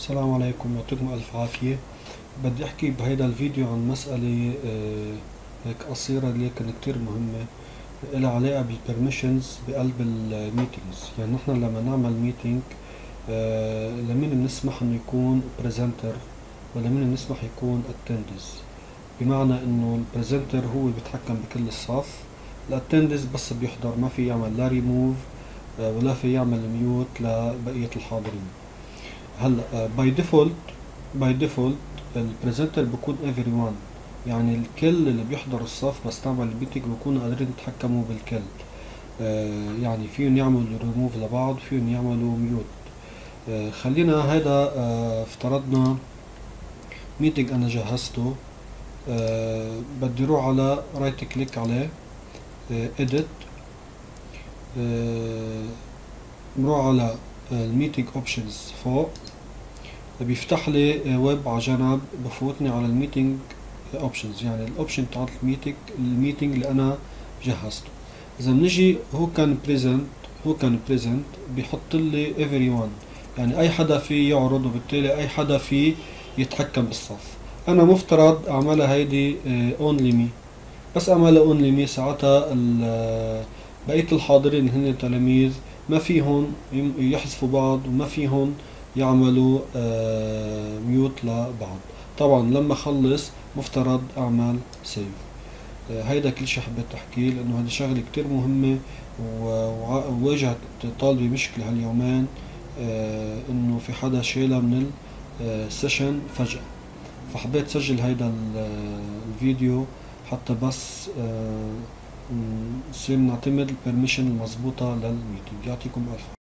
السلام عليكم يعطيكم ألف عافية. بدي أحكي بهيدا الفيديو عن مسألة آه، هيك قصيرة لكن كتير مهمة. إلها علاقة بال permissions بقلب ال meetings يعني نحن لما نعمل meeting آه، لمين بنسمح إنه يكون presenter ولمين بنسمح يكون attendees بمعنى إنه ال presenter هو بيتحكم بكل الصف. ال attendees بس بيحضر ما في يعمل لا ريموف آه، ولا في يعمل mute لبقية الحاضرين. هلا by default by default ال presenter بكون everyone يعني الكل اللي بيحضر الصف بس تعمل ال meeting بيكونوا قادرين يتحكموا بالكل. آه يعني فيهم يعملوا ريموف لبعض فيهم يعملوا mute آه خلينا هذا آه افترضنا meeting أنا جهزته. بدي أروح على right click عليه. edit آه بروح على ال meeting options فوق بيفتح لي ويب على جنب بفوتني على الميتنج اوبشنز يعني الاوبشن تاعت الميتنج الميتنج اللي أنا جهزته. إذا بنجي who can present who can present بيحط لي every one يعني أي حدا فيه يعرض وبالتالي أي حدا فيه يتحكم بالصف. أنا مفترض أعملها هيدي only me بس أعملها only me ساعتها بقية الحاضرين هن تلاميذ ما فيهم يحذفوا بعض وما فيهم يعملوا mute لبعض. طبعا لما خلص مفترض اعمل save. هيدا كل شيء حبيت أحكيه لأنه هذه شغلة كتير مهمة وواجهت طالبي مشكلة هاليومين إنه في حدا شيلها من ال session فجأة. فحبيت سجل هيدا الفيديو حتى بس نصير نعتمد ال permission المضبوطه لل meeting يعطيكم ألف